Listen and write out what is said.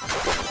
you